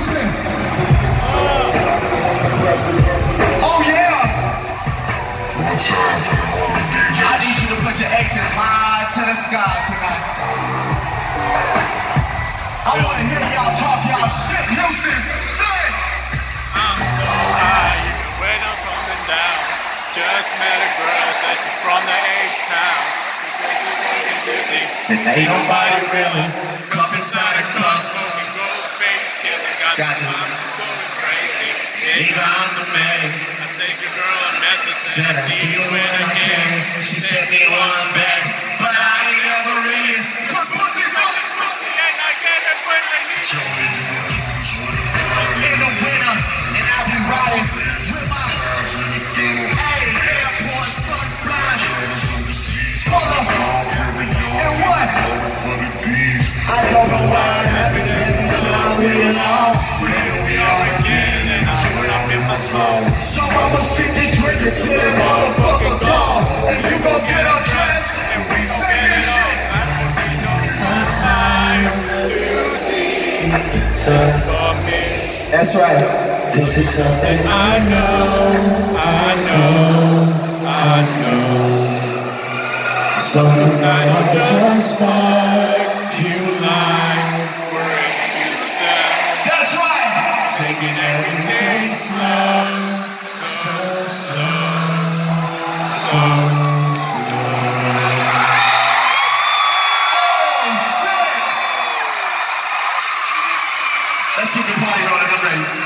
Houston. Oh yeah. I need you to put your H's high to the sky tonight. I want to hear y'all talk y'all shit, Houston. Say. I'm so high, you can wait up coming down. Just met a girl, says she's from the H-Town. She says she's gonna get busy. And ain't nobody really got it. crazy. Nigga, I'm the man. I Said I see you when I can. She sent me one back, but I ain't never read it. Cause pussy's on the And I get it when we alone. Here we are again, and I went up in my soul. So I'ma sing this drink until the motherfucker gone, and you gon' get undressed, and we say this shit. That's right. This is something I know, I know, I know. Something I just Like slow, so slow, so slow. Let's keep the party rolling. I'm ready.